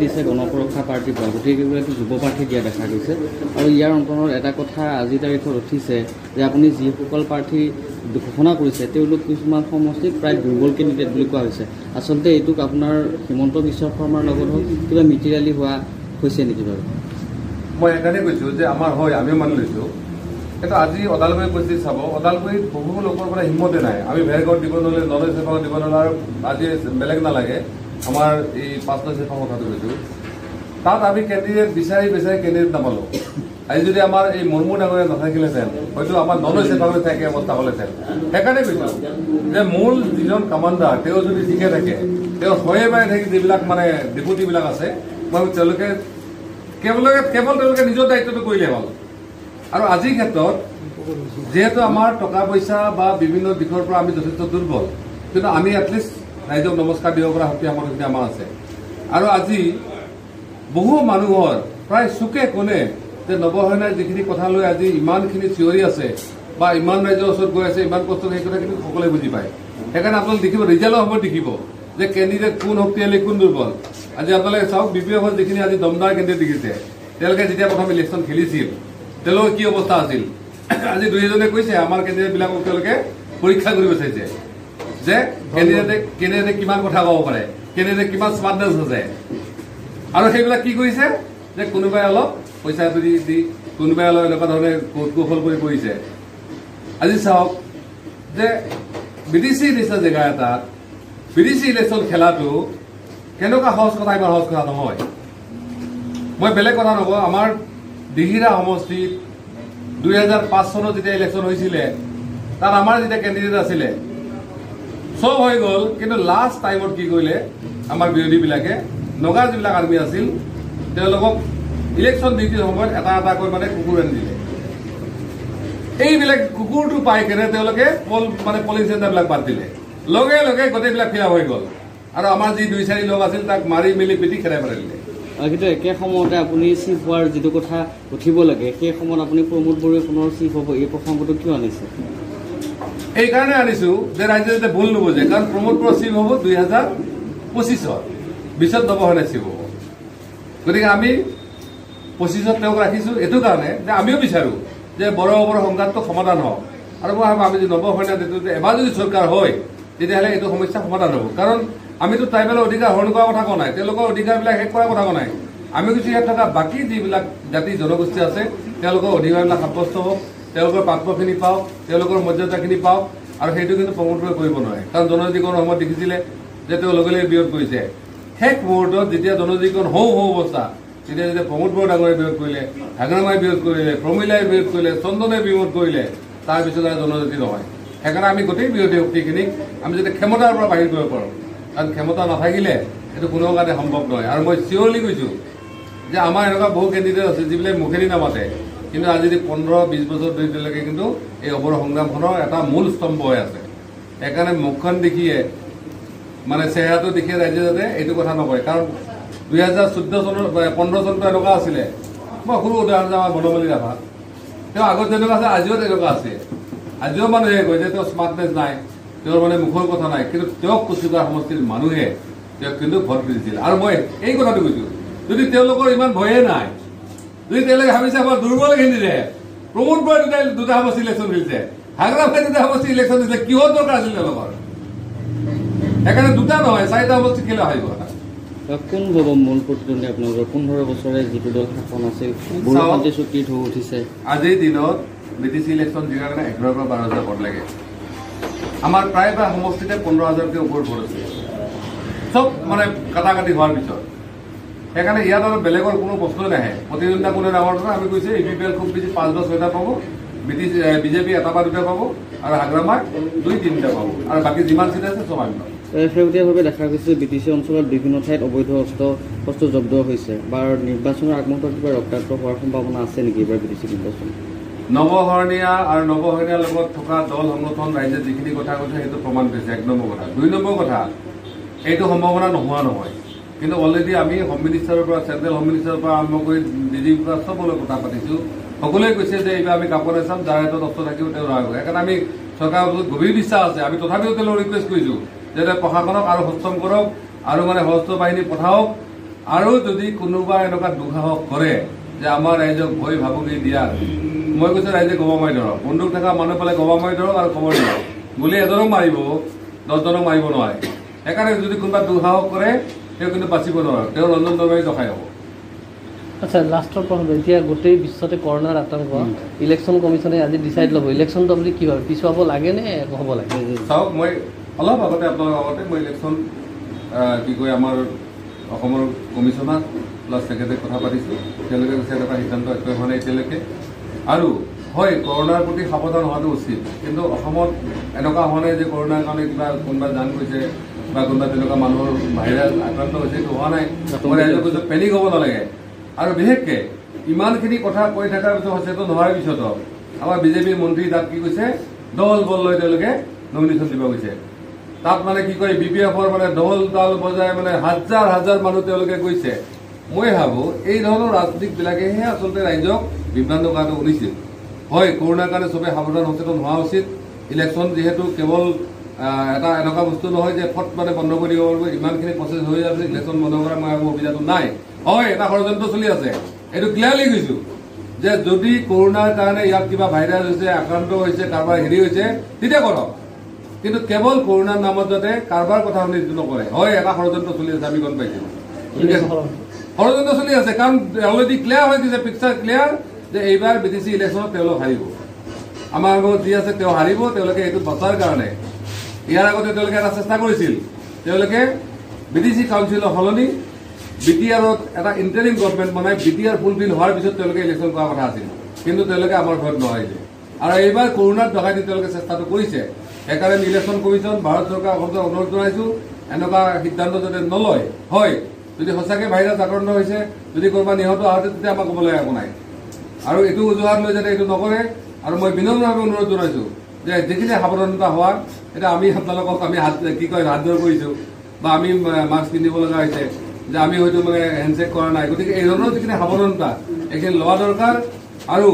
দিছে গণসুৰক্ষা পাৰ্টীৰ পৰা গোটেইকেইগৰাকী যুৱ প্ৰাৰ্থী দিয়া দেখা গৈছে। আৰু ইয়াৰ অন্তৰত এটা কথা আজিৰ তাৰিখত উঠিছে যে আপুনি যিসকল প্ৰাৰ্থী ঘোষণা কৰিছে তেওঁলোক কিছুমান সমষ্টিত প্ৰায় দুৰ্বল কেণ্ডিডেট বুলি কোৱা হৈছে। আচলতে এইটোক আপোনাৰ হিমন্ত বিশ্ব শৰ্মাৰ লগত হওক কিবা মিতিৰালি হোৱা হৈছে নেকি বাৰু? মই সেইকাৰণে কৈছো যে আমাৰ হয় আমিও মানি লৈছো। কিন্তু আজি ওদালগুৰি পৰিস্থিতি চাব ওদালগুৰিত বহু লোকৰ পৰা হিম্মতে নাই। আমি ভেৰগাঁৱত দিব নলয় চেফাঙত দিব নোৱাৰিলে আৰু আজি বেলেগ নালাগে। আমাৰ এই পাঁচ কথাটো কৈছো তাত আমি কেণ্ডিডেট বিচাৰি বিচাৰি কেণ্ডিডেট নাপালো। আজি যদি আমাৰ এই মুৰ্মু ডাঙৰীয়া নাথাকিলেহেঁতেন হয়তো আমাৰ নলয় চেফাঙত থাকে অৱস্থা হ'লেহেঁতেন সেইকাৰণে কৈছো যে মূল যিজন কামাণ্ডাৰ তেওঁ যদি ঠিকে থাকে তেওঁ হয়ে বাৰে থাকি যিবিলাক মানে ডেপুটিবিলাক আছে মই তেওঁলোকে কেৱল কেৱল তেওঁলোকে নিজৰ দায়িত্বটো কৰিলে হ'ল। আৰু আজিৰ ক্ষেত্ৰত যিহেতু আমাৰ টকা পইচা বা বিভিন্ন দিশৰ পৰা আমি যথেষ্ট দুৰ্বল কিন্তু আমি এটলিষ্ট ৰাইজক নমস্কাৰ দিব পৰা শক্তি সামৰ্থ্য আমাৰ আছে। আৰু আজি বহু মানুহৰ প্ৰায় চুকে কোণে যে নৱসেনাৰ যিখিনি কথা লৈ আজি ইমানখিনি চিঞৰি আছে বা ইমান ৰাইজৰ ওচৰত গৈ আছে ইমান কষ্ট সেই কথাখিনি সকলোৱে বুজি পায়। সেইকাৰণে আপোনালোকে দেখিব ৰিজাল্টৰ সময়ত দেখিব যে কেণ্ডিডেট কোন শক্তিশালী কোন দুৰ্বল। আজি আপোনালোকে চাওক বি পি এফৰ যিখিনি আজি দমদাৰ কেণ্ডিডেট দেখিছে তেওঁলোকে যেতিয়া প্ৰথম ইলেকশ্যন খেলিছিল তেওঁলোকৰ কি অৱস্থা আছিল? আজি দুই এজনে কৈছে আমাৰ কেণ্ডিডেটবিলাকক তেওঁলোকে পৰীক্ষা কৰিব চাইছে। যে কেণ্ডিডেটে কেণ্ডিডেটে কিমান কথা ক'ব পাৰে কেণ্ডিডেটে কিমান স্মাৰ্টনেছ আছে আৰু সেইবিলাক কি কৰিছে? যে কোনোবাই অলপ পইচা দি দি কোনোবাই অলপ এনেকুৱা ধৰণে কৌট কৌশল কৰি কৰিছে। আজি চাওক যে বি টি চি নিচিনা জেগা এটাত বি টি চি ইলেকশ্যন খেলাটো কেনেকুৱা সহজ কথা ইমান সহজ কথা নহয়। মই বেলেগ কথা নকওঁ আমাৰ দিহিৰা সমষ্টিত দুই হাজাৰ পাঁচ চনত যেতিয়া ইলেকশ্যন হৈছিলে তাত আমাৰ যেতিয়া কেণ্ডিডেট আছিলে চব হৈ গ'ল কিন্তু লাষ্ট টাইমত কি কৰিলে আমাৰ বিৰোধীবিলাকে নগা যিবিলাক আৰ্মি আছিল তেওঁলোকক ইলেকশ্যন ডিউটিৰ সময়ত এটা এটাকৈ মানে কুকুৰ আনি দিলে। এইবিলাক কুকুৰটো পাই কেনে তেওঁলোকে পল মানে পলিং চেণ্টাৰবিলাক বাদ দিলে। লগে লগে গোটেইবিলাক ফিল হৈ গ'ল। আৰু আমাৰ যি দুই চাৰি লোক আছিল তাক মাৰি মেলি পিটি খেদাই পেলাইলে আৰু কিন্তু একে সময়তে আপুনি চিফ হোৱাৰ যিটো কথা উঠিব লাগে সেই সময়ত আপুনি প্ৰমোদ বড়োৱে পুনৰ চিফ হ'ব এই প্ৰসংগটো কিয় আনিছে? এইকাৰণে আনিছো যে ৰাইজে যাতে ভুল নুবুজে কাৰণ প্ৰমোদ চিফ হ'ব দুই হাজাৰ পঁচিছত। বিছত নৱসেনা চিফ হ'ব। গতিকে আমি পঁচিছত তেওঁক ৰাখিছো এইটো কাৰণে যে আমিও বিচাৰো যে বড়ো বড়ো সংঘাতটো সমাধান হওক। আৰু মই ভাবো আমি যদি নৱসেনা নেতৃত্ব এবাৰ যদি চৰকাৰ হয় তেতিয়াহ'লে এইটো সমস্যা সমাধান হ'ব। কাৰণ আমিতো ট্ৰাইবেলৰ অধিকাৰ হৰণ কৰা কথা কোৱা নাই তেওঁলোকৰ অধিকাৰবিলাক শেষ কৰাৰ কথা কোৱা নাই। আমি কিছু ইয়াত থকা বাকী যিবিলাক জাতি জনগোষ্ঠী আছে তেওঁলোকৰ অধিকাৰবিলাক সাব্যস্ত হওক। তেওঁলোকৰ প্ৰাপ্যখিনি পাওক তেওঁলোকৰ মৰ্যাদাখিনি পাওক আৰু সেইটো কিন্তু প্ৰমোদৰে কৰিব নোৱাৰে। কাৰণ জনজাতিকৰণৰ সময়ত দেখিছিলে যে তেওঁ লগে লগে বিৰোধ কৰিছে। শেষ মুহূৰ্তত যেতিয়া জনজাতিকৰণ হওঁ হওঁ অৱস্থা তেতিয়া যেতিয়া প্ৰমোদ বড়ো ডাঙৰে বিৰোধ কৰিলে হাগ্ৰামাই বিৰোধ কৰিলে প্ৰমীলাই বিৰোধ কৰিলে চন্দনে বিৰোধ কৰিলে তাৰপিছত আৰু জনজাতি নহয়। সেইকাৰণে আমি গোটেই বিৰোধী শক্তিখিনিক আমি যাতে ক্ষমতাৰ পৰা বাহিৰ কৰিব পাৰোঁ। কাৰণ ক্ষমতা নাথাকিলে এইটো কোনো কাৰণে সম্ভৱ নহয়। আৰু মই চিঞৰলি কৈছোঁ যে আমাৰ এনেকুৱা বহু কেণ্ডিডেট আছে যিবিলাক মুখেদি নামাতে। কিন্তু আজি যদি পোন্ধৰ বিছ বছৰ ধৰি কিন্তু এই অবৰ সংগ্ৰামখনৰ এটা মূল স্তম্ভ হৈ আছে। সেইকাৰণে মুখখন দেখিয়ে মানে চেহেৰাটো দেখিয়ে ৰাইজে যাতে এইটো কথা নকয়। কাৰণ দুই হাজাৰ চৈধ্য চনৰ পোন্ধৰ চনটো এনেকুৱা আছিলে। মই সৰু উদাহৰণ দিওঁ আমাৰ বনমালী ৰাভা। তেওঁ আগত যেনেকুৱা আছে আজিও তেনেকুৱা আছে। আজিও মানুহে কয় যে তেওঁ স্মাৰ্টনেছ নাই তেওঁৰ মানে মুখৰ কথা নাই। কিন্তু তেওঁক কুচিকা সমষ্টিৰ মানুহে তেওঁক কিন্তু ভোট দিছিল। আৰু মই এই কথাটো কৈছো যদি তেওঁলোকৰ ইমান ভয়ে নাই যদি তেওঁলোকে ভাবিছে আমাৰ দুৰ্বল কেন্দ্ৰীৰে প্ৰমোদ বৰাই দুটা দুটা সমষ্টি ইলেকশ্যন দিছে। হাগ্ৰা ভাই দুটা সমষ্টি ইলেকশ্যন দিছে কিহৰ দৰকাৰ আছিল তেওঁলোকৰ? সেইকাৰণে দুটা নহয় চাৰিটা সমষ্টি খেলা আহিব কোন হ'ব মূল প্ৰতিদ্বন্দ্বী আপোনালোকৰ পোন্ধৰ বছৰে যিটো দল শাসন আছিল হৈ উঠিছে। আজিৰ দিনত বি টি চি ইলেকশ্যন জিকাৰ কাৰণে এঘাৰৰ পৰা বাৰ হাজাৰ ভোট লাগে। আমাৰ প্ৰায় বা সমষ্টিতে পোন্ধৰ হাজাৰতকৈ ওপৰত ভোট আছে। চব মানে কাটা কাটি হোৱাৰ পিছত। সেইকাৰণে ইয়াত আৰু বেলেগৰ কোনো প্ৰশ্নই নাহে। প্ৰতিদ্বন্দ্বিতা কোনে ডাঙৰ ধৰা আমি কৈছোঁ ইউ পি এল খুব বেছি পাঁচ বা ছয়টা পাব বিজেপি এটা বা দুটা পাব আৰু হাগ্ৰামাক দুই তিনিটা পাব আৰু বাকী যিমান চিট আছে চব আমি পাম এ, শেহতীয়াভাৱে দেখা গৈছে বি টি চি অঞ্চলত বিভিন্ন ঠাইত অবৈধ অস্ত্ৰ শস্ত্ৰ জব্দ হৈছে। বা নিৰ্বাচনৰ আগমুহূৰ্তত কিবা ৰক্তাক্ত হোৱাৰ সম্ভাৱনা আছে নেকি এইবাৰ বি টি চি নিৰ্বাচন নৱশৰণীয়া আৰু নৱশৰণীয়াৰ লগত থকা দল সংগঠন ৰাইজে যিখিনি কথা কৈছে সেইটো প্ৰমাণ কৰিছে এক নম্বৰ কথা। দুই নম্বৰ কথা এইটো সম্ভাৱনা নোহোৱা নহয়। কিন্তু অলৰেডি আমি হোম মিনিষ্টাৰৰ পৰা চেণ্ট্ৰেল হোম মিনিষ্টাৰৰ পৰা আৰম্ভ কৰি ডি জি পৰা চবলৈ কথা পাতিছোঁ। সকলোৱে কৈছে যে এইবাৰ আমি কাপোৰ চাম যাৰ হাতত অস্ত্ৰ থাকিব তেওঁ কৰিব সেইকাৰণে আমি চৰকাৰৰ প্ৰতি গভীৰ বিশ্বাস আছে। আমি তথাপিও তেওঁলোকক ৰিকুৱেষ্ট কৰিছোঁ যে প্ৰশাসনক আৰু সক্ষম কৰক আৰু মানে সশস্ত্ৰ বাহিনী পঠাওক আৰু যদি কোনোবা এনেকুৱা দুঃসাহস কৰে যে আমাৰ ৰাইজক ভয় ভাবুকি দিয়া মই কৈছো ৰাইজে গবা মাৰি ধৰক। বন্দুক থকা মানুহ পালে গবা মাৰি ধৰক আৰু খবৰ দিয়ক। বুলি এজনক মাৰিব দহজনক মাৰিব নোৱাৰে। সেইকাৰণে যদি কোনোবা দুঃসাহস কৰে তেওঁ কিন্তু বাচিব নোৱাৰে তেওঁ ৰঞ্জন দৰবাৰী দখাই হ'ব। আচ্ছা লাষ্টৰ প্ৰশ্ন এতিয়া গোটেই বিশ্বতে কৰোণাৰ আতংক ইলেকশ্যন কমিশ্যনে আজি ডিচাইড ল'ব। ইলেকশ্যনটো আপুনি কি ভাবে? পিছুৱাব লাগে নে হ'ব লাগে? চাওক মই অলপ আগতে আপোনালোকৰ আগতে মই ইলেকশ্যন কি কয় আমাৰ অসমৰ কমিশ্যনাৰ প্লাছ ছেক্ৰেটাৰীক কথা পাতিছোঁ। তেওঁলোকে কৈছে এটা সিদ্ধান্ত একোৱে হোৱা নাই এতিয়ালৈকে। আৰু হয় কৰোণাৰ প্ৰতি সাৱধান হোৱাটো উচিত। কিন্তু অসমত এনেকুৱা হোৱা নাই যে কৰোণাৰ কাৰণে কিবা কোনোবা জান গৈছে। বা কোনোবা তেনেকুৱা মানুহৰ ভাইৰাছ আক্ৰান্ত হৈছে সেইটো হোৱা নাই। পেনিক হ'ব নালাগে। আৰু বিশেষকে ইমানখিনি কথা কৈ থকাৰ পিছত সচেতন হোৱাৰ পিছতো আমাৰ বিজেপিৰ মন্ত্ৰী তাত কি কৈছে দল বল লৈ তেওঁলোকে নমিনেশ্যন দিব গৈছে। তাত মানে কি কয় বি পি এফৰ মানে ঢোল তাল বজাই মানে হাজাৰ হাজাৰ মানুহ তেওঁলোকে গৈছে। মই ভাবো এই ধৰণৰ ৰাজনীতিবিলাকেহে আচলতে ৰাইজক বিভ্ৰান্ত কৰাটো উচিত। হয় কৰোণাৰ কাৰণে চবে সাৱধান সচেতন হোৱা উচিত। ইলেকশ্যন যিহেতু কেৱল এটা এনেকুৱা বস্তু নহয় যে ফট মানে বন্ধ কৰি দিব পাৰিব ইমানখিনি প্ৰচেছ হৈ আছে ইলেকশ্যন বন্ধ কৰা মই ভাবো সুবিধাটো নাই। হয় এটা ষড়যন্ত্ৰ চলি আছে। এইটো ক্লিয়াৰলি কৈছো যে যদি কৰোণাৰ কাৰণে ইয়াত কিবা ভাইৰাছ হৈছে আক্ৰান্ত হৈছে কাৰোবাৰ হেৰি হৈছে তেতিয়া কৰক। কিন্তু কেৱল কৰোণাৰ নামত যাতে কাৰোবাৰ কথা শুনি নকৰে। হয় এটা ষড়যন্ত্ৰ চলি আছে আমি গম পাইছো। ষড়যন্ত্ৰ চলি আছে কাৰণ অলৰেডি ক্লিয়াৰ হৈ গৈছে পিকচাৰ ক্লিয়াৰ যে এইবাৰ বি টি চি ইলেকশ্যনত তেওঁলোক হাৰিব। আমাৰ আগত যি আছে তেওঁ হাৰিব তেওঁলোকে এইটো বচাৰ কাৰণে। ইয়াৰ আগতে তেওঁলোকে এটা চেষ্টা কৰিছিল। তেওঁলোকে বি টি চি কাউন্সিলৰ সলনি বি টি আৰত এটা ইণ্টাৰিম গভমেণ্ট বনাই বি টি আৰ ফুলফিল হোৱাৰ পিছত তেওঁলোকে ইলেকশ্যন কৰাৰ কথা আছিল। কিন্তু তেওঁলোকে আমাৰ ঘৰত নোৱাৰিলে। আৰু এইবাৰ কৰোণাত ডকাইতি তেওঁলোকে চেষ্টাটো কৰিছে। সেইকাৰণে ইলেকশ্যন কমিশ্যন ভাৰত চৰকাৰ অসমত অনুৰোধ জনাইছো এনেকুৱা সিদ্ধান্ত যাতে নলয় হয়। যদি সঁচাকৈ ভাইৰাছ আক্ৰান্ত হৈছে যদি ক'ৰবাত নিহত আহোঁতে তেতিয়া আমাক ক'বলৈ একো নাই। আৰু এইটো অজুহাত লৈ যাতে এইটো নকৰে আৰু মই বিনম্ৰভাৱে অনুৰোধ জনাইছো। যে যিখিনি সাৱধানতা হোৱা এতিয়া আমি আপোনালোকক আমি হাত কি কয় হাত ধৰ কৰিছোঁ বা আমি মাস্ক পিন্ধিব লগা হৈছে যে আমি হয়তো মানে হেণ্ডশ্বেক কৰা নাই। গতিকে এই ধৰণৰ যিখিনি সাৱধানতা এইখিনি লোৱা দৰকাৰ আৰু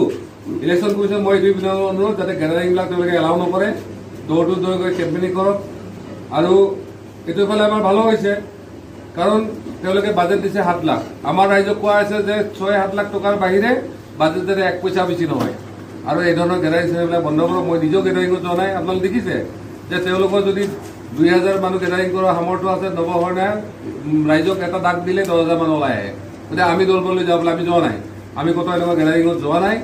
ইলেকশ্যন কমিশ্যন মই এইটো বিনম্ৰ অনুৰোধ যাতে গেডাৰিংবিলাক তেওঁলোকে এলাউ নকৰে দৌৰ টু দৌৰ গৈ কেম্পেইনিং কৰক আৰু এইটো ফালে আমাৰ ভালো হৈছে কাৰণ তেওঁলোকে বাজেট দিছে সাত লাখ। আমাৰ ৰাইজক কোৱা হৈছে যে ছয় সাত লাখ টকাৰ বাহিৰে বাজেট যাতে এক পইচা বেছি নহয়। আৰু এই ধৰণৰ গেডাৰিং চেডাৰিংবিলাক বন্ধ কৰক। মই নিজেও গেডাৰিঙত যোৱা নাই। আপোনালোকে দেখিছে যে তেওঁলোকৰ যদি দুই হাজাৰ মানুহ গেডাৰিং কৰাৰ সামৰ্থ্য আছে নৱশৰণে ৰাইজক এটা দাগ দিলে দহ হাজাৰ মানুহ ওলাই আহে। গতিকে আমি দলবলৈ যাবলৈ আমি যোৱা নাই। আমি ক'তো এনেকুৱা গেডাৰিঙত যোৱা নাই।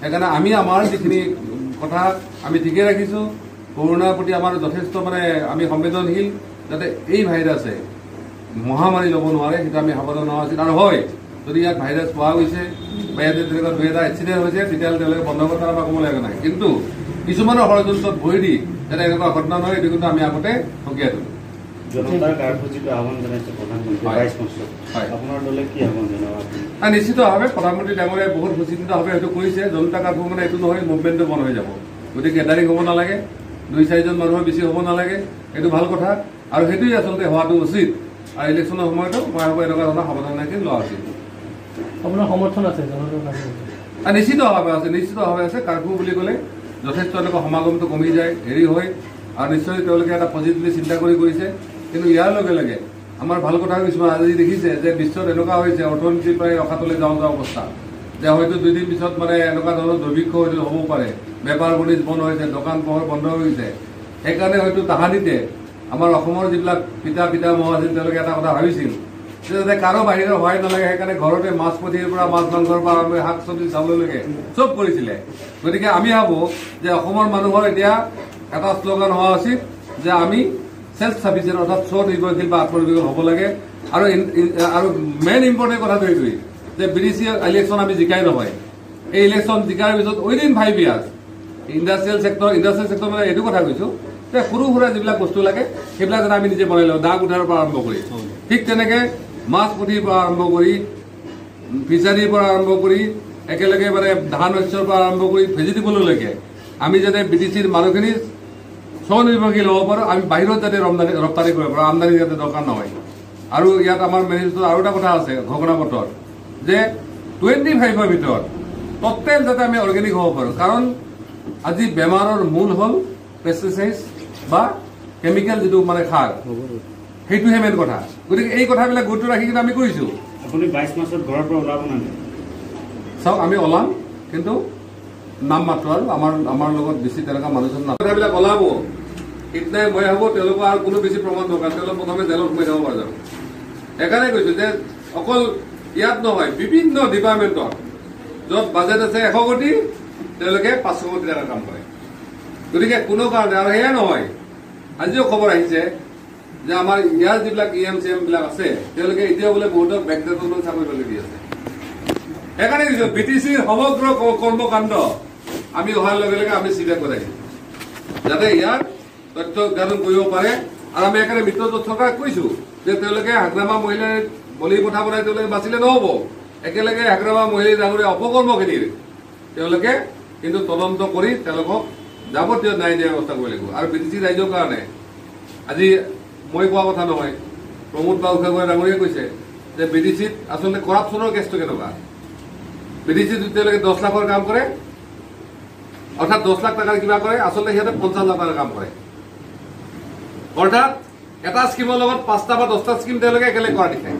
সেইকাৰণে আমি আমাৰ যিখিনি কথা আমি ঠিকে ৰাখিছোঁ কৰোণাৰ প্ৰতি আমাৰ যথেষ্ট মানে আমি সংবেদনশীল যাতে এই ভাইৰাছে মহামাৰী ল'ব নোৱাৰে সেইটো আমি সাৱধান হোৱা উচিত। আৰু হয় যদি ইয়াত ভাইৰাছ পোৱা গৈছে ইয়াতে তেনেকুৱা দুই এটা এক্সিডেণ্ট হৈছে তেতিয়াহ'লে তেওঁলোকে বন্ধ কথা আমাৰ ক'ব লগা নাই। কিন্তু কিছুমানৰ ষড়যন্ত্ৰত ভৰি দি যাতে এনেকুৱা ঘটনা নহয় এইটো কিন্তু আমি আগতে সকীয়াই দলে। আৰু নিশ্চিতভাৱে প্ৰধানমন্ত্ৰী ডাঙৰীয়াই বহুত সুচিন্তিতভাৱে সেইটো কৰিছে। জনতা কাৰ্ফিউ মানে এইটো নহয় মুভমেণ্টটো বন্ধ হৈ যাব। গতিকে গেডাৰিং হ'ব নালাগে দুই চাৰিজন মানুহৰ বেছি হ'ব নালাগে সেইটো ভাল কথা। আৰু সেইটোৱে আচলতে হোৱাটো উচিত। আৰু ইলেকশ্যনৰ সময়তো মই ভাবোঁ এনেকুৱা ধৰণৰ সাৱধানতাখিনি লোৱা উচিত। আপোনাৰ সমৰ্থন আছে নিশ্চিতভাৱে আছে। নিশ্চিতভাৱে আছে কাৰ্ফিউ বুলি ক'লে যথেষ্ট এনেকুৱা সমাগমটো কমি যায় হেৰি হয় আৰু নিশ্চয় তেওঁলোকে এটা পজিটিভলি চিন্তা কৰি কৰিছে। কিন্তু ইয়াৰ লগে লগে আমাৰ ভাল কথা কিছুমান আজি দেখিছে যে বিশ্বত এনেকুৱা হৈছে অৰ্থনীতি প্ৰায় অখাতলৈ যাওঁ যাওঁ অৱস্থা। যে হয়তো দুদিন পিছত মানে এনেকুৱা ধৰণৰ দুৰ্ভিক্ষ হয়তো হ'ব পাৰে। বেপাৰ বাণিজ্য বন্ধ হৈছে দোকান পোহৰ বন্ধ হৈ গৈছে। সেইকাৰণে হয়তো তাহানিতে আমাৰ অসমৰ যিবিলাক পিতা পিতামহ আছিল তেওঁলোকে এটা কথা ভাবিছিল যাতে কাৰো বাহিৰৰ সহায় নালাগে সেইকাৰণে ঘৰতে মাছ পুঠিৰ পৰা মাছ মাংসৰ পৰা আৰম্ভ শাক চব্জি চাউললৈকে চব কৰিছিলে। গতিকে আমি ভাবো যে অসমৰ মানুহৰ এতিয়া এটা শ্লোগান হোৱা উচিত যে আমি চেল্ফ চাফিচিয়েণ্ট অৰ্থাৎ স্বনিৰ্ভৰশীল বা আত্মনিৰ্ভৰশীল হ'ব লাগে। আৰু আৰু মেইন ইম্পৰ্টেণ্ট কথাটো এইটোৱেই যে বি ডি চি ইলেকশ্যন আমি জিকাই নহয়। এই ইলেকশ্যন জিকাৰ পিছত within five years industrial sector industrial sector মানে এইটো কথা কৈছো যে সৰু সুৰা যিবিলাক বস্তু লাগে সেইবিলাক যাতে আমি নিজে বনাই লওঁ দা কুঠাৰৰ পৰা আৰম্ভ কৰি। ঠিক তেনেকে মাছ পুঠিৰ পৰা আৰম্ভ কৰি ফিচাৰীৰ পৰা আৰম্ভ কৰি একেলগে মানে ধান শস্যৰ পৰা আৰম্ভ কৰি ভেজিটেবললৈকে আমি যাতে বি টি চিৰ মানুহখিনি স্বনিৰ্ভৰশীল হ'ব পাৰোঁ আমি বাহিৰত যাতে ৰপ্তানি ৰপ্তানি কৰিব পাৰোঁ আমদানি যাতে দৰকাৰ নহয়। আৰু ইয়াত আমাৰ মেনিফেষ্টত আৰু এটা কথা আছে ঘোষণা পত্ৰত যে টুৱেণ্টি ফাইভৰ ভিতৰত টটেল যাতে আমি অৰ্গেনিক হ'ব পাৰোঁ। কাৰণ আজি বেমাৰৰ মূল হ'ল পেষ্টিচাইড বা কেমিকেল যিটো মানে সাৰ। সেইটোহে মেইন কথা। গতিকে এই কথাবিলাক গুৰুত্ব ৰাখি কিন্তু আমি কৰিছোঁ। আপুনি বাইছ মাৰ্চত ঘৰৰ পৰা ওলাব নে নাই? চাওক আমি ওলাম কিন্তু নাম মাত্ৰ আৰু আমাৰ আমাৰ লগত বেছি তেনেকুৱা মানুহজন কথাবিলাক ওলাব। সিদিনাই মই ভাবোঁ তেওঁলোকৰ আৰু কোনো বেছি প্ৰমাণ দৰকাৰ তেওঁলোক প্ৰথমে জেলত সোমাই যাব পৰা। যাব সেইকাৰণে কৈছোঁ যে অকল ইয়াত নহয় বিভিন্ন ডিপাৰ্টমেণ্টত য'ত বাজেট আছে এশ কোটি তেওঁলোকে পাঁচশ কোটি টকা কাম কৰে। গতিকে কোনো কাৰণে আৰু সেয়াই নহয়। আজিও খবৰ আহিছে। যে আমাৰ ইয়াৰ যিবিলাক ই এম চি এম বিলাক আছে তেওঁলোকে এতিয়াও বোলে বহুতক বেকডেটত চাকৰি দি আছে। সেইকাৰণে বি টি চিৰ সমগ্ৰ কৰ্মকাণ্ড আমি অহাৰ লগে লগে আমি কৰাই দিম। যাতে ইয়াৰ তথ্য উদ্ঘাটন কৰিব পাৰে আৰু আমি সেইকাৰণে মিত্ৰ চৰকাৰক কৈছো যে তেওঁলোকে হাগ্ৰামা মহিলাই বলি পঠা বনাই তেওঁলোকে বাচিলে নহব। একেলগে হাগ্ৰামা মহিলাই ডাঙৰীয়া অপকৰ্মখিনিৰ তেওঁলোকে কিন্তু তদন্ত কৰি তেওঁলোকক যাৱতীয় ন্যায় দিয়া ব্যৱস্থা কৰিব লাগিব। আৰু বি টি চি ৰাইজৰ কাৰণে আজি মই কোৱা কথা নহয়। প্ৰমোদ বা উষাগোহাঁই ডাঙৰীয়াই কৈছে যে বি টি চিত আচলতে কৰাপশ্যনৰ কেছটো কেনেকুৱা? বি টি চিত তেওঁলোকে দহ লাখৰ কাম কৰে অৰ্থাৎ দহ লাখ টকাৰ কিবা কৰে আচলতে সিহঁতে পঞ্চাছ লাখ টকাৰ কাম কৰে। অৰ্থাৎ এটা স্কীমৰ লগত পাঁচটা বা দহটা স্কীম তেওঁলোকে একেলগে কৰা দেখায়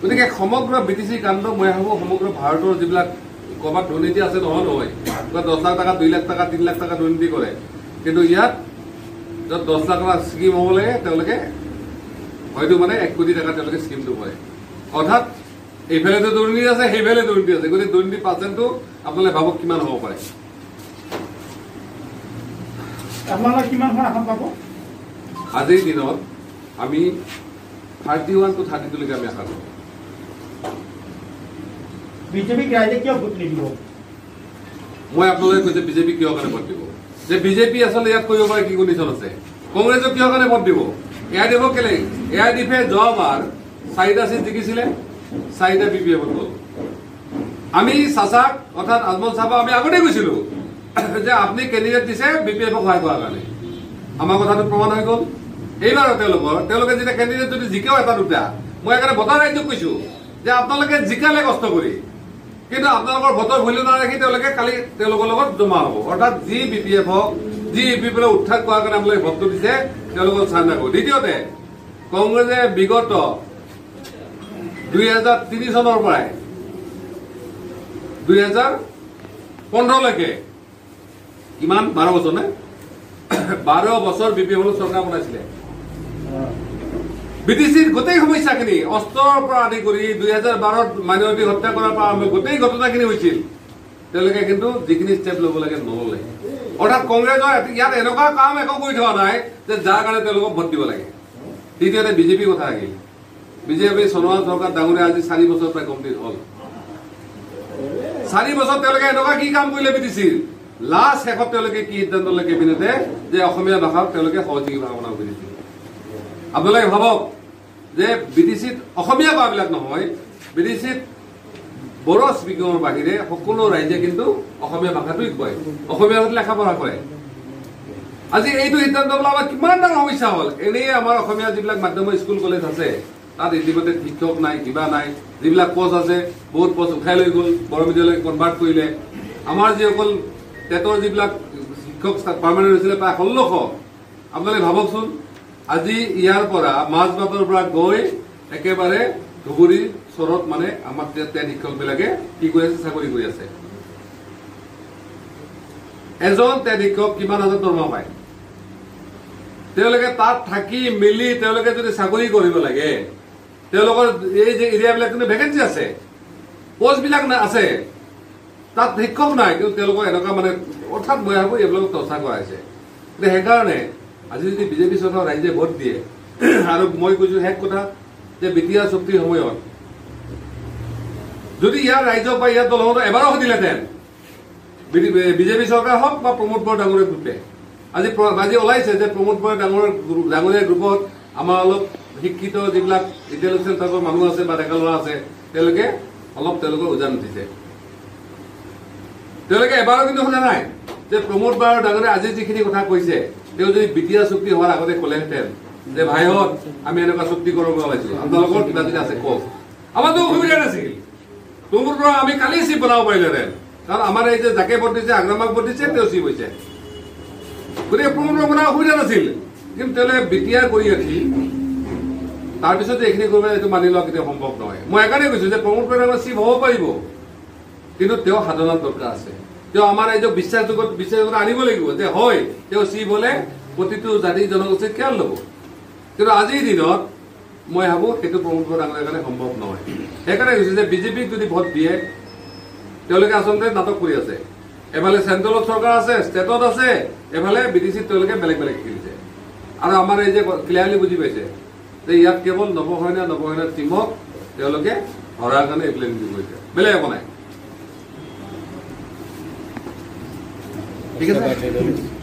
গতিকে সমগ্ৰ বি টি চি কাণ্ড মই ভাবোঁ সমগ্ৰ ভাৰতৰ যিবিলাক ক'ৰবাত দুৰ্নীতি আছে নহয় নহয়। দহ লাখ টকা দুই লাখ টকা তিনি লাখ টকা দুৰ্নীতি কৰে। কিন্তু ইয়াত য'ত দহ লাখ টকা স্কীম হ'ব লাগে তেওঁলোকে হয়তো মানে এক কোটি টকা তেওঁলোকে স্কীমটো কৰে অৰ্থাৎ এইফালেতো দুৰ্নীতি আছে সেইফালে দুৰ্নীতি আছে। গতিকে দুৰ্নীতি পাৰ্চেণ্টটো আপোনালোকে ভাবক কিমান হ'ব পাৰে। আপোনালোকে কিমান সময় আসন পাব? আজিৰ দিনত আমি থাৰ্টি ওৱান টু থাৰ্টি টুলৈকে আমি আশা কৰোঁ। বিজেপিক ৰাইজে কিয় ভোট নিদিব? মই আপোনালোকে কৈছে বিজেপি কিহৰ কাৰণে ভোট দিব? যে বিজেপি আচলতে ইয়াত কৰিব পাৰে কি কণ্ডিশ্যন আছে? কংগ্ৰেছক কিহৰ কাৰণে ভোট দিব? এ আই ডিফক কেলে? এ আই ডিফে যোৱাবাৰ চাৰিটা চিট জিকিছিলে চাৰিটা বি পি এফত গ'ল। আমি চাচাক অৰ্থাৎ আজমল চাহাবক আমি আগতে কৈছিলো যে আপুনি কেণ্ডিডেট দিছে বি পি এফক সহায় কৰাৰ কাৰণে। আমাৰ কথাটো প্ৰমাণ হৈ গ'ল। এইবাৰো তেওঁলোকৰ তেওঁলোকে যেতিয়া কেণ্ডিডেট যদি জিকেও এটা দুটা মই সেইকাৰণে ভোটাৰ ৰাজ্যক কৈছো যে আপোনালোকে জিকালে কষ্ট কৰি। কিন্তু আপোনালোকৰ ভোটৰ ভেলু নাৰাখি তেওঁলোকে কালি তেওঁলোকৰ লগত জমা হ'ব। অৰ্থাৎ যি বি পি এফ হওক যি ইউ পি পি উৎখাত কৰাৰ কাৰণে আপোনালোকে ভোটটো দিছে চান্দা কৰিব। দ্বিতীয়তে কংগ্ৰেছে বিগত দুই হাজাৰ তিনি চনৰ পৰাই দুই হাজাৰ পোন্ধৰলৈকে কিমান বাৰ বছৰ নে? বাৰ বছৰ বি পি এফৰ চৰকাৰ বনাইছিলে। বি টি চিৰ গোটেই সমস্যাখিনি অস্ত্ৰৰ পৰা আদি কৰি দুই হাজাৰ বাৰত মাইনৰিটি হত্যা পৰা আৰম্ভ কৰি গোটেই ঘটনাখিনি হৈছিল। তেওঁলোকে কিন্তু যিখিনি ষ্টেপ ল'ব লাগে নললে অৰ্থাৎ কংগ্ৰেছৰ ইয়াত এনেকুৱা কাম একো কৰি থকা নাই যে কাৰণে তেওঁলোকক ভোট দিব লাগে। দ্বিতীয়তে বিজেপিৰ কথা আহিল। বিজেপি সোণোৱাল চৰকাৰ ডাঙৰীয়া আজি চাৰি বছৰ প্ৰায় কমপ্লিট হ'ল। বছৰ তেওঁলোকে এনেকুৱা কি কাম কৰিলে বি টি চিৰ লাষ্ট শেষত কি সিদ্ধান্ত ললে কেবিনেটে? যে সহযোগী ভাষা বি টি চি আপোনালোকে ভাবক। যে বি টি চিত অসমীয়া কোৱাবিলাক নহয় বি টি চিত বড়ো স্পিকিঙৰ বাহিৰে সকলো ৰাইজে কিন্তু অসমীয়া ভাষাটোই কয়। অসমীয়া ভাষাত লেখা পঢ়া কৰে। আজি এইটো সিদ্ধান্ত লোৱা আমাৰ কিমান ডাঙৰ সমস্যা হ'ল। এনেই আমাৰ অসমীয়া যিবিলাক মাধ্যমিক স্কুল কলেজ আছে তাত ইতিমধ্যে শিক্ষক নাই কিবা নাই যিবিলাক পষ্ট আছে বহুত পষ্ট উঠাই লৈ গ'ল বড়ো মিডিয়ালৈ কনভাৰ্ট কৰিলে। আমাৰ যিসকল টেটৰ যিবিলাক শিক্ষক পাৰ্মানেণ্ট হৈছিলে প্ৰায় ষোল্লশ। আপোনালোকে ভাবকচোন আজি ইয়াৰ পৰা মাজবাটৰ পৰা গৈ একেবাৰে ধুবুৰী চৰত মানে আমাৰ টেট শিক্ষকবিলাকে কি কৰি আছে চাকৰি কৰি আছে। এজন টেট শিক্ষক কিমান হাজাৰ দৰমহা পায়? তেওঁলোকে তাত থাকি মেলি তেওঁলোকে যদি চাকৰি কৰিব লাগে তেওঁলোকৰ এই যে এৰিয়াবিলাক কিন্তু ভেকেঞ্চি আছে পষ্টবিলাক আছে তাত শিক্ষক নাই কিন্তু তেওঁলোকৰ এনেকুৱা মানে অৰ্থাৎ মই ভাবো এইবিলাক কৰা হৈছে। সেইকাৰণে আজি যদি বিজেপি চৰকাৰ ৰাইজে ভোট দিয়ে আৰু মই কৈছো শেষ কথা যে বিটিআৰ চুক্তিৰ সময়ত যদি ইয়াৰ ৰাইজক বা ইয়াৰ দলঙত এবাৰো সুধিলেহেঁতেন বিজেপি চৰকাৰ হওক বা প্ৰমোদ বৰা ডাঙৰীয়া গ্ৰুপে আজি আজি ওলাইছে যে প্ৰমোদ বৰা ডাঙৰ ডাঙৰীয়া গ্ৰুপত আমাৰ অলপ শিক্ষিত যিবিলাক ইণ্টেলিজেন্স টাইপৰ মানুহ আছে বা ডেকা ল'ৰা আছে তেওঁলোকে অলপ তেওঁলোকৰ উজান উঠিছে। তেওঁলোকে এবাৰো কিন্তু শুনা নাই যে প্ৰমোদ বৰা ডাঙৰীয়া আজি যিখিনি কথা কৈছে তেওঁ যদি বিটিআৰ চুক্তি হোৱাৰ আগতে ক'লেহেঁতেন যে ভাইহঁত আমি এনেকুৱা চুক্তি কৰিব ওলাইছো আপোনালোকৰ কিবা যদি আছে কওক। আমাৰতো অসুবিধা নাছিল। প্ৰমোদ বৰা আমি কালি চিপ বনাব পাৰিলোহেঁতেন কাৰণ আমাৰ এই যে জাকে দিছে আগ্ৰামাক দিছে তেওঁ চিপ হৈছে। গতিকে বৰা বনাৰ অসুবিধা নাছিল। কিন্তু তেওঁলোকে বিটিআৰ কৰি ৰাখি তাৰপিছত এইখিনি কৰিব এইটো মানি লোৱা কেতিয়াও সম্ভৱ নহয়। মই সেইকাৰণে কৈছো যে প্ৰমোদ বৰদলৈ চিফ হ'ব পাৰিব। কিন্তু তেওঁ সাধনাৰ দৰকাৰ আছে। তেওঁ আমাৰ ৰাইজক বিশ্বাসযোগ্য বিশ্বাসযোগ্যতা আনিব লাগিব যে হয় তেওঁ চিফ হলে প্ৰতিটো জাতি জনগোষ্ঠীৰ খেয়াল ল'ব। কিন্তু আজিৰ দিনত মই ভাবো সেইটো প্ৰমোদ বৰদলৈৰ কাৰণে সম্ভৱ নহয়। সেইকাৰণে কৈছো যে বিজেপিক যদি ভোট দিয়ে তেওঁলোকে আচলতে নাটক কৰি আছে। এফালে চেণ্ট্ৰেলত চৰকাৰ আছে ষ্টেটত আছে এফালে বি টি চিত তেওঁলোকে বেলেগ বেলেগ খেলিছে। আৰু আমাৰ এই যে ক্লিয়াৰলি বুজি পাইছে যে ইয়াত কেৱল নৱসৈন্য নৱসৈন্য টিমক তেওঁলোকে হৰাৰ কাৰণে এইফালে নিদি কৰিছে বেলেগ একো নাই। ঠিক আছে